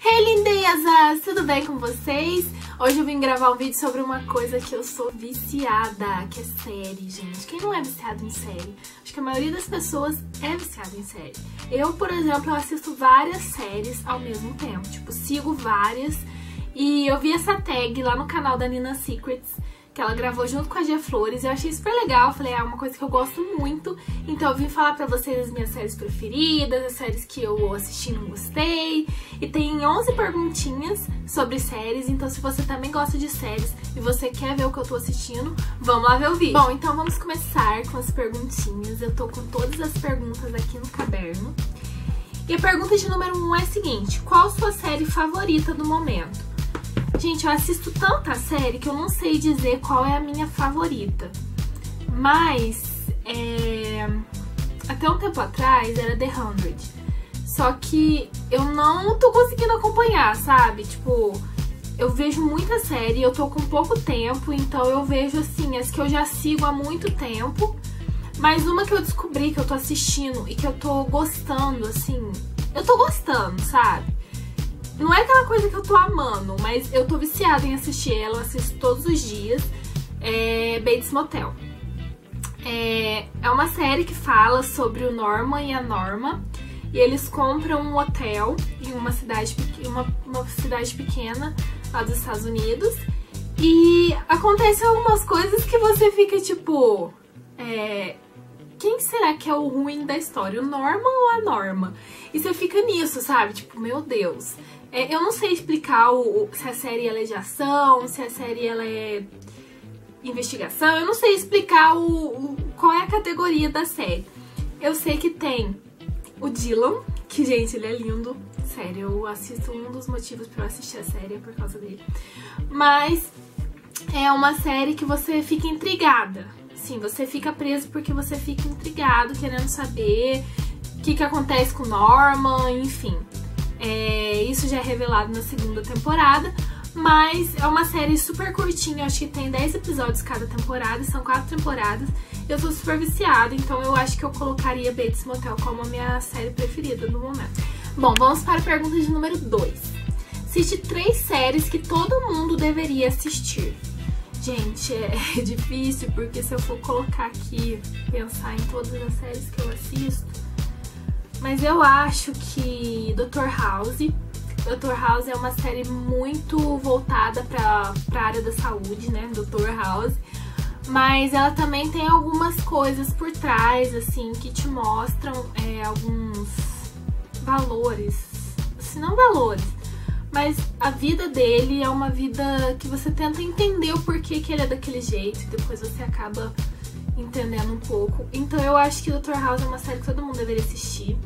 Hey lindezas, tudo bem com vocês? Hoje eu vim gravar um vídeo sobre uma coisa que eu sou viciada, que é série, gente. Quem não é viciado em série? Acho que a maioria das pessoas é viciada em série. Eu, por exemplo, eu assisto várias séries ao mesmo tempo, tipo, sigo várias. E eu vi essa tag lá no canal da Nina Secrets, que ela gravou junto com a Gia Flores. Eu achei super legal, falei, é uma coisa que eu gosto muito. Então eu vim falar pra vocês as minhas séries preferidas, as séries que eu assisti e não gostei. E tem 11 perguntinhas sobre séries, então se você também gosta de séries e você quer ver o que eu tô assistindo, vamos lá ver o vídeo. Bom, então vamos começar com as perguntinhas. Eu tô com todas as perguntas aqui no caderno. E a pergunta de número 1 um é a seguinte, qual sua série favorita do momento? Gente, eu assisto tanta série que eu não sei dizer qual é a minha favorita. Mas, é... até um tempo atrás era The Hundred. Só que eu não tô conseguindo acompanhar, sabe? Tipo, eu vejo muita série, eu tô com pouco tempo, então eu vejo, assim, as que eu já sigo há muito tempo. Mas uma que eu descobri que eu tô assistindo e que eu tô gostando, assim, eu tô gostando, sabe? Não é aquela coisa que eu tô amando, mas eu tô viciada em assistir ela, eu assisto todos os dias. É Bates Motel. É, é uma série que fala sobre o Norman e a Norma. E eles compram um hotel em uma cidade, uma, uma cidade pequena lá dos Estados Unidos. E acontecem algumas coisas que você fica tipo. É, quem será que é o ruim da história? O Norman ou a Norma? E você fica nisso, sabe? Tipo, meu Deus. É, eu não sei explicar o, se a série ela é de ação, se a série ela é investigação. Eu não sei explicar o, o, qual é a categoria da série. Eu sei que tem o Dylan, que, gente, ele é lindo. Sério, eu assisto um dos motivos pra eu assistir a série é por causa dele. Mas é uma série que você fica intrigada. Sim, você fica preso porque você fica intrigado, querendo saber o que, que acontece com Norman, enfim. É, isso já é revelado na segunda temporada. Mas é uma série super curtinha, acho que tem 10 episódios cada temporada, são quatro temporadas. Eu tô super viciada, então eu acho que eu colocaria Bates Motel como a minha série preferida no momento. Bom, vamos para a pergunta de número 2. Cite três séries que todo mundo deveria assistir. Gente, é difícil, porque se eu for colocar aqui, pensar em todas as séries que eu assisto, mas eu acho que Dr. House. Dr. House é uma série muito voltada para a área da saúde, né? Dr. House. Mas ela também tem algumas coisas por trás, assim, que te mostram é, alguns valores. Se não valores, mas a vida dele é uma vida que você tenta entender o porquê que ele é daquele jeito e depois você acaba entendendo um pouco. Então eu acho que Dr. House é uma série que todo mundo deveria assistir.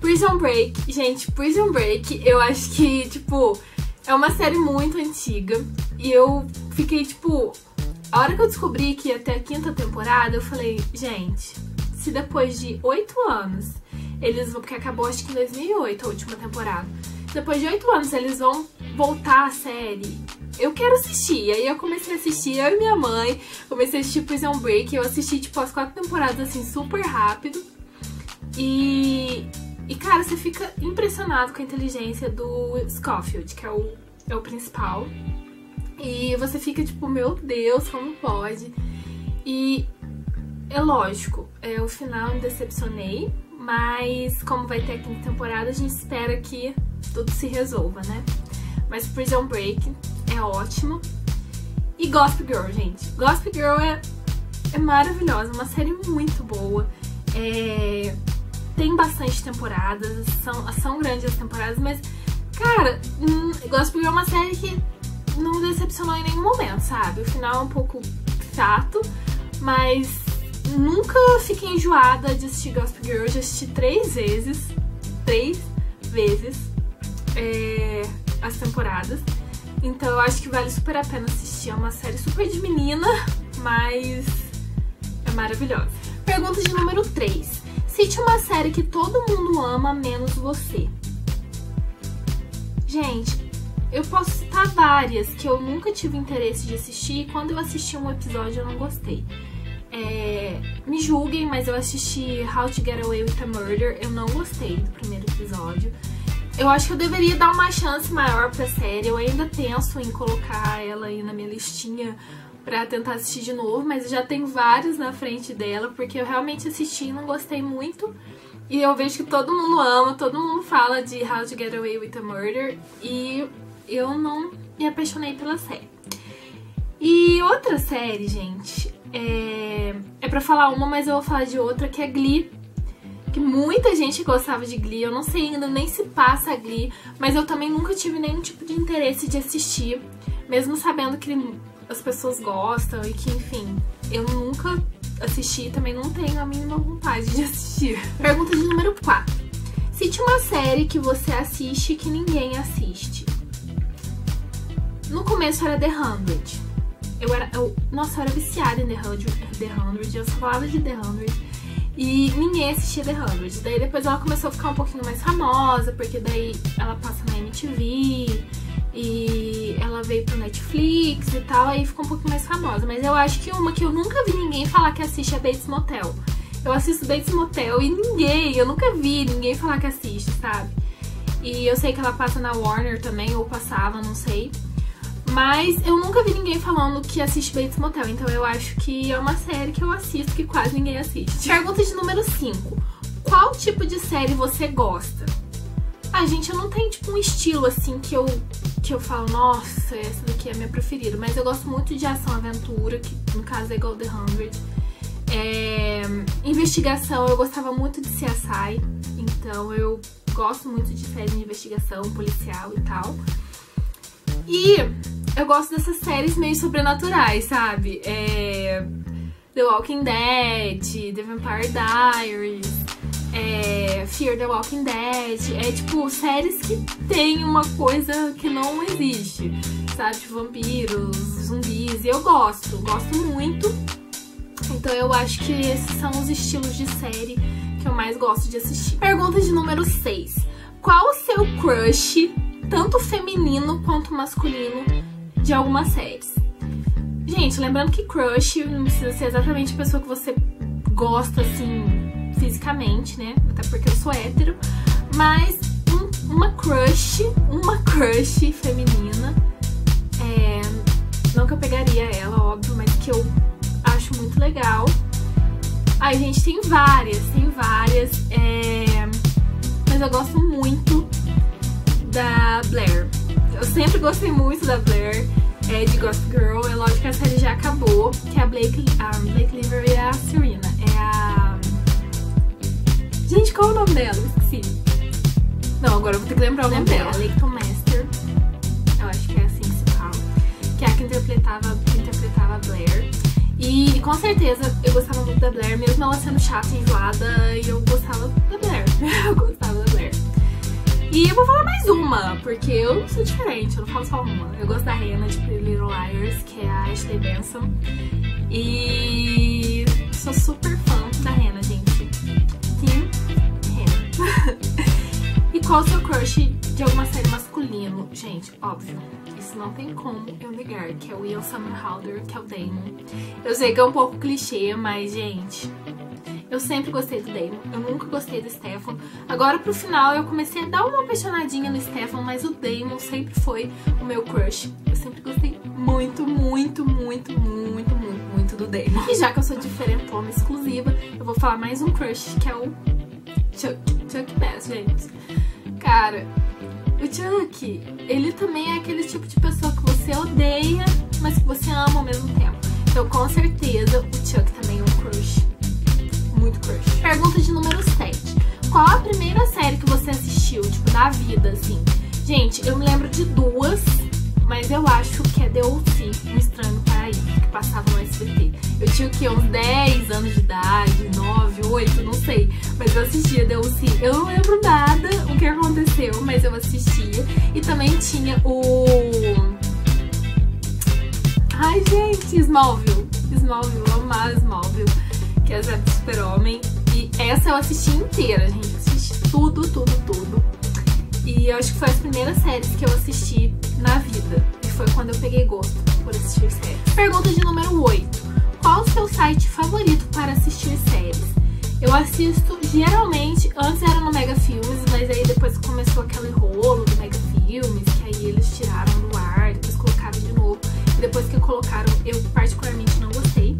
Prison Break, gente, Prison Break, eu acho que, tipo, é uma série muito antiga. E eu fiquei, tipo, a hora que eu descobri que ia ter a quinta temporada, eu falei, gente, se depois de oito anos eles vão, porque acabou acho que em 2008 a última temporada, depois de oito anos eles vão voltar a série eu quero assistir. E aí eu comecei a assistir, eu e minha mãe, comecei a assistir Prison Break. Eu assisti, tipo, as quatro temporadas, assim, super rápido. E, e cara, você fica impressionado com a inteligência do Scofield, que é o, é o principal. E você fica tipo, meu Deus, como pode? E é lógico, é, o final me decepcionei, mas como vai ter a quinta temporada, a gente espera que tudo se resolva, né? Mas Prison Break é ótimo. E Gossip Girl, gente. Gossip Girl é, é maravilhosa, uma série muito boa. É, tem bastante temporadas, são, são grandes as temporadas, mas, cara, hum, Gossip Girl é uma série que não decepcionou em nenhum momento, sabe? O final é um pouco chato, mas nunca fiquei enjoada de assistir Gossip Girl. Eu já assisti três vezes, três vezes é, as temporadas. Então eu acho que vale super a pena assistir. É uma série super de menina, mas é maravilhosa. Pergunta de número 3. Cite uma série que todo mundo ama, menos você. Gente, eu posso citar várias que eu nunca tive interesse de assistir. E quando eu assisti um episódio, eu não gostei. É, me julguem, mas eu assisti How to Get Away with a Murder. Eu não gostei do primeiro episódio. Eu acho que eu deveria dar uma chance maior pra série. Eu ainda penso em colocar ela aí na minha listinha pra tentar assistir de novo, mas já tenho vários na frente dela, porque eu realmente assisti e não gostei muito. E eu vejo que todo mundo ama, todo mundo fala de How to Get Away with a Murder, e eu não me apaixonei pela série. E outra série, gente, é, é pra falar uma, mas eu vou falar de outra, que é Glee. Que muita gente gostava de Glee, eu não sei ainda nem se passa Glee, mas eu também nunca tive nenhum tipo de interesse de assistir, mesmo sabendo que as pessoas gostam e que, enfim, eu nunca assisti também não tenho a mínima vontade de assistir. Pergunta de número 4. Cite uma série que você assiste que ninguém assiste. No começo era The Hundred. Eu era. Eu, nossa, eu era viciada em The Hundred, The Hundred. Eu só falava de The Hundred. E ninguém assistia The Hundred. Daí depois ela começou a ficar um pouquinho mais famosa, porque daí ela passa na MTV e ela veio pro Netflix e tal, aí ficou um pouco mais famosa. Mas eu acho que uma que eu nunca vi ninguém falar que assiste é Bates Motel. Eu assisto Bates Motel e ninguém, eu nunca vi ninguém falar que assiste, sabe? E eu sei que ela passa na Warner também, ou passava, não sei. Mas eu nunca vi ninguém falando que assiste Bates Motel, então eu acho que é uma série que eu assisto que quase ninguém assiste. Pergunta de número 5. Qual tipo de série você gosta? Ah, gente, eu não tenho, tipo, um estilo, assim, que eu, que eu falo, nossa, essa daqui é a minha preferida. Mas eu gosto muito de ação-aventura, que no caso é The Hundred. É, investigação, eu gostava muito de CSI, então eu gosto muito de séries de investigação, policial e tal. E eu gosto dessas séries meio sobrenaturais, sabe? É, The Walking Dead, The Vampire Diaries, é, Fear the Walking Dead. É tipo séries que tem uma coisa que não existe, sabe? Tipo vampiros, zumbis. Eu gosto, gosto muito. Então eu acho que esses são os estilos de série que eu mais gosto de assistir. Pergunta de número 6. Qual o seu crush, tanto feminino quanto masculino, de algumas séries? Gente, lembrando que crush não precisa ser exatamente a pessoa que você gosta, assim, fisicamente, né? Até porque eu sou hétero. Mas um, uma crush, uma crush feminina. É, não que eu pegaria ela, óbvio, mas que eu acho muito legal. Ai, gente, tem várias, tem várias. É, mas eu gosto muito da Blair. Eu sempre gostei muito da Blair. É, de Gossip Girl, é lógico que a série já acabou, que é a Blake, a Blake Lively e a Serena. É a Gente, qual é o nome dela? Esqueci. Não, agora eu vou ter que lembrar o nome dela. Leighton Master. Eu acho que é assim que se fala. Que é a que interpretava, que interpretava a Blair. E com certeza eu gostava muito da Blair, mesmo ela sendo chata e enjoada, e eu gostava da Blair. eu gostava. E eu vou falar mais uma, porque eu sou diferente, eu não falo só uma. Eu gosto da Hannah de Pretty Little Liars, que é a Ashley Benson. E sou super fã da Hannah, gente. e qual o seu crush de alguma série masculino? Gente, óbvio, isso não tem como eu negar, que é o Will Summerhalder, que é o Damon. Eu sei que é um pouco clichê, mas, gente, eu sempre gostei do Damon, eu nunca gostei do Stefan. Agora pro final eu comecei a dar uma apaixonadinha no Stefan, mas o Damon sempre foi o meu crush. Eu sempre gostei muito, muito, muito, muito, muito, muito do Damon. E já que eu sou diferentona exclusiva, eu vou falar mais um crush, que é o Chuck, Chuck Bass, gente. Cara, o Chuck, ele também é aquele tipo de pessoa que você odeia, mas que você ama ao mesmo tempo. Então, com certeza, o Chuck também é um crush. Muito crush. Pergunta de número 7. Qual a primeira série que você assistiu, tipo, da vida, assim? Gente, eu me lembro de duas, mas eu acho que é The O.C., Um Estranho Paraíso, que passava no SBT. Eu tinha o que, uns 10 anos de idade, 9, 8, não sei. Mas eu assistia The O.C. Eu não lembro nada o que aconteceu, mas eu assistia. E também tinha o... Ai, gente, Smallville. Smallville, eu amava Smallville, que é do super-homem. E essa eu assisti inteira, gente. Assisti tudo, tudo, tudo. E eu acho que foi as primeiras séries que eu assisti na vida. E foi quando eu peguei gosto por assistir séries. Pergunta de número 8. Qual o seu site favorito para assistir séries? Eu assisto geralmente, antes era no Mega Filmes, mas aí depois começou aquele rolo do Mega Filmes, que aí eles tiraram do ar, depois colocaram de novo. E depois que colocaram, eu particularmente não gostei.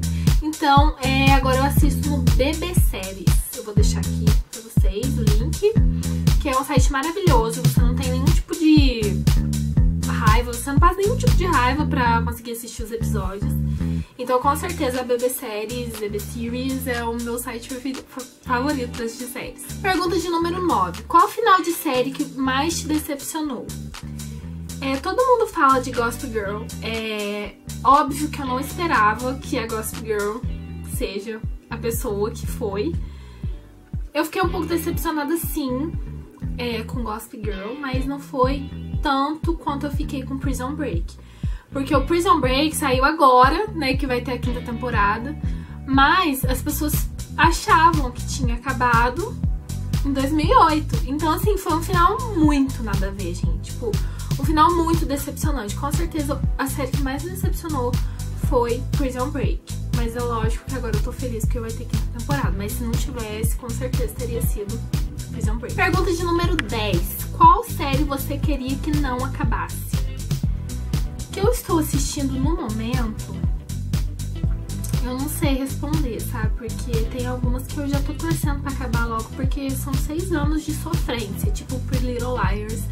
Então, é, agora eu assisto no BB Séries. Eu vou deixar aqui pra vocês o link, que é um site maravilhoso, você não tem nenhum tipo de raiva, você não passa nenhum tipo de raiva pra conseguir assistir os episódios. Então, com certeza, a BB Séries, BB Series é o meu site favorito assistir séries. Pergunta de número 9. Qual final de série que mais te decepcionou? É, todo mundo fala de Gossip Girl. É óbvio que eu não esperava que a Gossip Girl seja a pessoa que foi. Eu fiquei um pouco decepcionada sim é, com Gossip Girl, mas não foi tanto quanto eu fiquei com Prison Break. Porque o Prison Break saiu agora, né, que vai ter a quinta temporada, mas as pessoas achavam que tinha acabado em 2008. Então, assim, foi um final muito nada a ver, gente. Tipo, final muito decepcionante. Com certeza, a série que mais me decepcionou foi Prison Break. Mas é lógico que agora eu tô feliz porque vai ter quinta temporada. Mas se não tivesse, com certeza teria sido Prison Break. Pergunta de número 10. Qual série você queria que não acabasse? que eu estou assistindo no momento, eu não sei responder, sabe? Porque tem algumas que eu já tô torcendo pra acabar logo, porque são seis anos de sofrência, tipo Pretty Little Liars,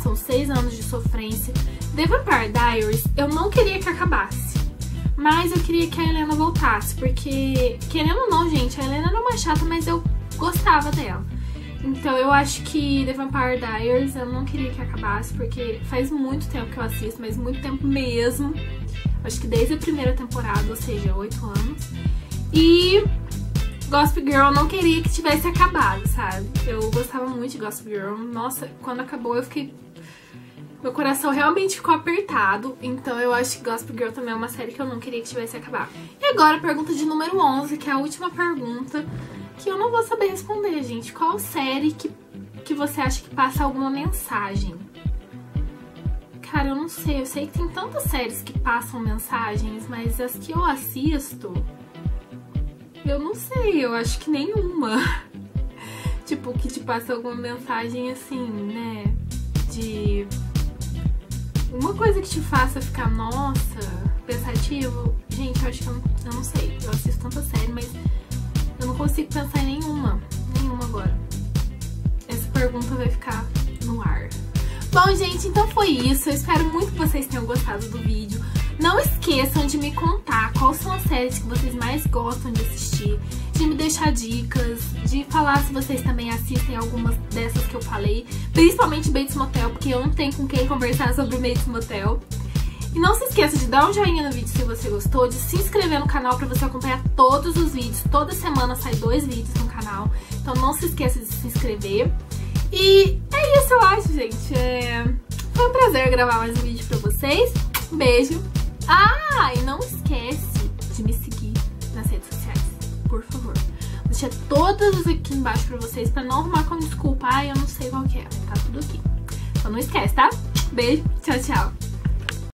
são seis anos de sofrência. The Vampire Diaries, eu não queria que acabasse, mas eu queria que a Helena voltasse, porque, querendo ou não, gente, a Helena era uma chata, mas eu gostava dela. Então eu acho que The Vampire Diaries eu não queria que acabasse, porque faz muito tempo que eu assisto, mas muito tempo mesmo. Acho que desde a primeira temporada, ou seja, oito anos. E Gossip Girl eu não queria que tivesse acabado, sabe? Eu gostava muito de Gossip Girl. Nossa, quando acabou eu fiquei... Meu coração realmente ficou apertado, então eu acho que Gossip Girl também é uma série que eu não queria que tivesse acabado. E agora a pergunta de número 11, que é a última pergunta que eu não vou saber responder, gente. Qual série que, que você acha que passa alguma mensagem? Cara, eu não sei. Eu sei que tem tantas séries que passam mensagens, mas as que eu assisto, eu não sei. Eu acho que nenhuma. tipo, que te passa alguma mensagem assim, né? De. Uma coisa que te faça ficar, nossa, pensativo. Gente, eu acho que eu, eu não sei. Eu assisto tanta série, mas eu não consigo pensar em nenhuma. Nenhuma agora. Essa pergunta vai ficar no ar. Bom, gente, então foi isso. Eu espero muito que vocês tenham gostado do vídeo. Não esqueçam de me contar quais são as séries que vocês mais gostam de assistir, de me deixar dicas, de falar se vocês também assistem algumas dessas que eu falei, principalmente Bates Motel, porque eu não tenho com quem conversar sobre Bates Motel. E não se esqueça de dar um joinha no vídeo se você gostou, de se inscrever no canal para você acompanhar todos os vídeos. Toda semana sai dois vídeos no canal, então não se esqueça de se inscrever. E é isso, eu acho, gente. É... Foi um prazer gravar mais um vídeo pra vocês. Um beijo. Ah, e não esquece de me seguir por favor. Vou deixar todas aqui embaixo pra vocês, pra não arrumar com desculpa. Ai, eu não sei qual que é, tá tudo aqui. Então não esquece, tá? Beijo, tchau, tchau.